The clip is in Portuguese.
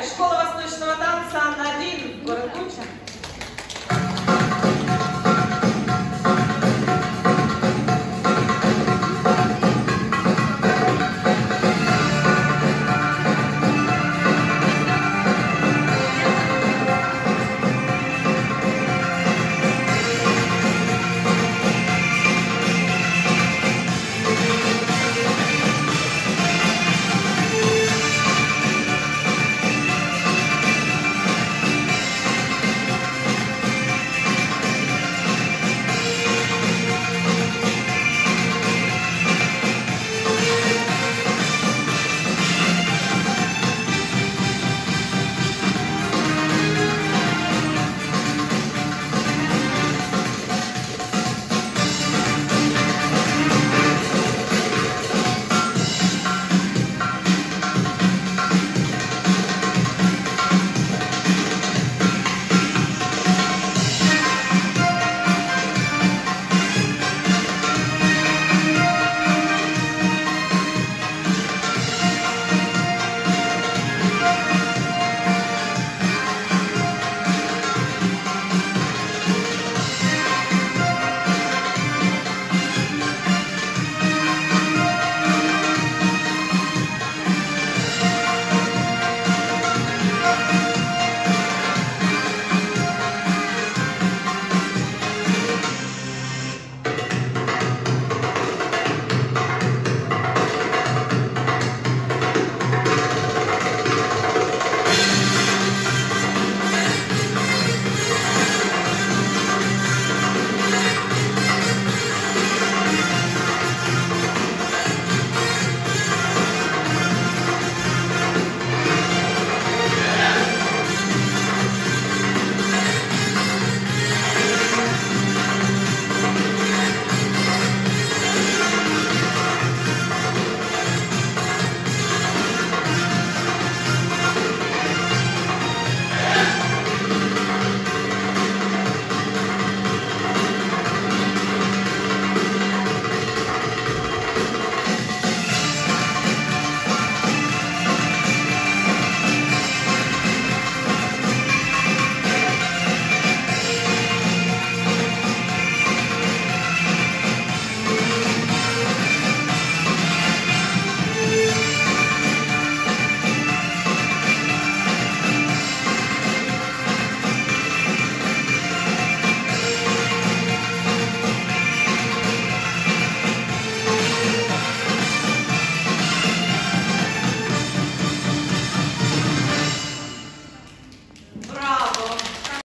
escola